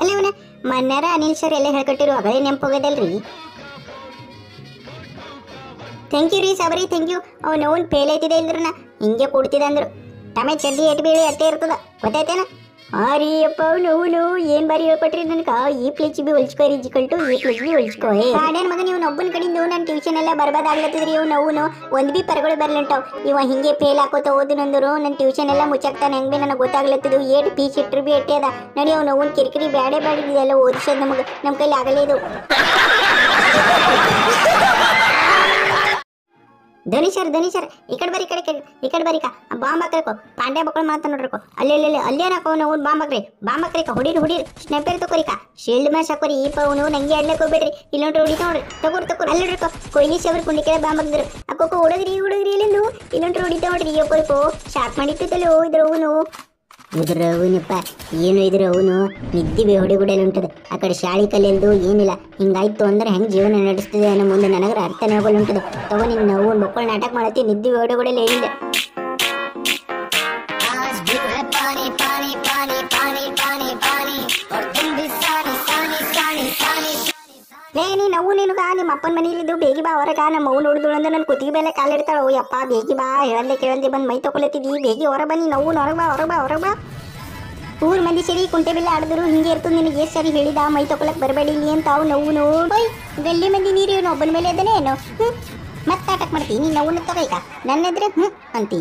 ಅಲ್ಲ ಇವನ ಮನ್ಯಾರ ಅನಿಲ್ ಸರ್ ಎಲ್ಲ ಹೇಳ್ಕೊಟ್ಟಿರು ಅವರೇ ನೆನಪು ಹೋಗೋದಲ್ರಿ ಥ್ಯಾಂಕ್ ಯು ರೀ ಸಬರಿ ಥ್ಯಾಂಕ್ ಯು ಅವ್ನು ಅವ್ನು ಫೇಲ್ ಐತಿದೆ ಇಲ್ದ್ರನ ಹಿಂಗೆ ಕೊಡ್ತಿದ ಅಂದ್ರು. ಟಮೆ ಚಡ್ಡಿ ಎಟ್ ಬೀಳಿ ಅಟ್ಟೆ ಇರ್ತದ. ಗೊತ್ತಾಯ್ತೇನ? ಆ ರೀ ಅಪ್ಪ ಅವನು ಏನ್ ಬಾರಿ ಹೇಳ್ಕೊಟ್ರಿ ನನಗೆ? ಈ ಪ್ಲೇಚ್ ಬಿ ಹೊಲ್ಸ್ಕೋ ರಿಜಿಕಲ್ಟು ಈ ಪ್ಲೇಚ್ ಬಿ ಹೊಲ್ಸ್ಕೋ ಕಾಡೇನ್ ಮಗ ನೀವು ಒಬ್ಬನ ಕಡೆಯಿಂದ ನನ್ನ ಟ್ಯೂಷನ್ ಎಲ್ಲ ಬರ್ಬಾದಾಗ್ಲತ್ತದ್ರಿ ಇವ್ ಅವನು. ಒಂದ್ ಬಿ ಪರಗಳು ಬರ್ಲಂಟಾವ್. ಇವ ಹಿಂಗೆ ಫೇಲ್ ಹಾಕೋತ ಓದಿನಂದ್ರು ನನ್ನ ಟ್ಯೂಷನ್ ಎಲ್ಲ ಮುಚ್ಚಾಕ್ತಾನೆ, ಹೆಂಗ್ ಬಿ ನನಗೆ ಗೊತ್ತಾಗ್ಲತ್ತದು ಏಟ್ ಪೀಸ್ ಇಟ್ರು ಬಿ ಎಟ್ಟೆ ಅದ. ನಡಿ ಅವ್ನು ಅವ್ನ ಕಿರಿಕಿರಿ ಬ್ಯಾಡೆ ಬ್ಯಾಡ ಇದೆಲ್ಲ ಓದಿಸೋದು ನಮಗೆ ನಮ್ಮ ಕೈಲಿ ಆಗಲೇ ಇದು. ಧನಿ ಸರ್ ಧನಿ ಸರ್ ಈ ಕಡೆ ಬರಿ ಈ ಕಡೆ ಈ ಕಡೆ ಬರಿಕ ಬಾಂಬ್ ಹಾಕ್ರಕೋ ಪಾಂಡೆ ಮಕ್ಕಳು ಮಾತ ನೋಡ್ರಕೋ ಅಲ್ಲಿ ಅಲ್ಲಿ ಅಲ್ಲಿ ಅಲ್ಲೇನಾಕೋ ನಾವು ಬಾಂಬ್ ಹಾಕ್ರಿ ಬಾಂಬ್ ಹಾಕ್ರಿಕ ಹೊಡೀರಿ ಹೊಡೀರಿ. ಸ್ನೆಪೇರ್ ತಗೋರಿಕ ಶೀಲ್ಡ್ ಮ್ಯಾಚ್ ಹಾಕೋರಿ ಈ ಪವನು ನಂಗೆ ಆಡ್ಲಕ್ಕೆ ಹೋಗ್ಬೇಡ್ರಿ ಇಲ್ಲಿ ನೋಡ್ರಿ ಹುಡಿ ನೋಡ್ರಿ. ತಗೋರಿ ತಗೋರಿ. ಅಲ್ಲಿ ನೋಡ್ರಿಕ ಸವ್ರ ಕುಂಡಿ ಕೆಳ ಬಾಂಬ್ ಹಾಕಿದ್ರು ಅಕ್ಕೋಕೋ ಹುಡುಗ್ರಿ ಹುಡುಗ್ರಿ ಇಲ್ಲಿಂದು. ಇಲ್ಲಿ ನೋಡ್ರಿ ಹೊಡಿತ ನೋಡ್ರಿ. ಅಪ್ಪರಿಕೋ ಶಾಕ್ ಮಾಡಿತ್ತಲ್ಲೋ ಇದ್ರ ಅವನು ಇದ್ರ ಅವನಪ್ಪ. ಏನು ಇದ್ರೆ ಅವನು? ನಿದ್ದಿ ಬಿ ಹೊಡಿಗುಡೇಲಿ ಉಂಟದ. ಆ ಕಡೆ ಶಾಳಿ ಕಲಿಯಲ್ದು ಏನಿಲ್ಲ. ಹಿಂಗಾಯ್ತು ಅಂದ್ರೆ ಹೆಂಗ್ ಜೀವನ ನಡೆಸ್ತಿದೆ ಅನ್ನೋ ಮುಂದೆ ನನಗರ ಅರ್ಥ ಆಗೋಲ್ಲ ಉಂಟದ. ತಗೋ ನಿನ್ನ ನೋವು, ಮಕ್ಕಳು ನಾಟಕ ಮಾಡತ್ತಿ, ನಿದ್ದಿ ಹೊಡಿಗುಡೇಲಿ ಏನಿಲ್ಲ ನೀ ನಾವು ನಿನಗ ನಿಮ್ಮ ಅಪ್ಪನ ಮನೆಯಲ್ಲಿದ್ದು ಬೇಗಿ ಬಾ, ಹೊರಗ ನಮ್ಮ ಅವ್ನು ನೋಡಿದಳು ಅಂದ್ರೆ ನನ್ನ ಕುತ್ತಿಗೆ ಮೇಲೆ ಕಾಲಿಡ್ತಾಳು. ಯಪ್ಪ, ಬೇಗಿ ಬಾ, ಹೇಳಂದೆ ಕೇಳಲ್ದೆ ಬಂದು ಮೈ ತಗೊಳತ್ತಿದ್ದಿ. ಬೇಗಿ, ಹೊರ ಬನ್ನಿ ನಾವು, ಹೊರಗೆ ಬಾ ಹೊರಗೆ ಬಾ ಬಾ. ಊರ್ ಮಂದಿ ಸರಿ ಕುಂಟೆ ಬೆಲ್ಲ ಆಡಿದ್ರು, ಹಿಂಗೆ ಇರ್ತದೆ ನಿನಗೆ ಎಷ್ಟು ಸರಿ ಹೇಳಿದ, ಮೈ ತಗೊಳಕ್ ಬರಬೇಡಿ ಇಲ್ಲಿ ಅಂತ ಅವು ನೋವು ನೋವು. ಗಲ್ಲಿ ಮಂದಿ ನೀರು ಒಬ್ಬನ ಮೇಲೆ ಅದನ್ನೇ ಏನು ಹ್ಞೂ ಮತ್ತೆ ಆಟಕ್ ಮಾಡ್ತೀನಿ ನೀನು ನೋವು ತಗೋಯ್ಕ? ನನ್ನ ಎದ್ರೆ ಹ್ಞೂ ಅಂತಿ.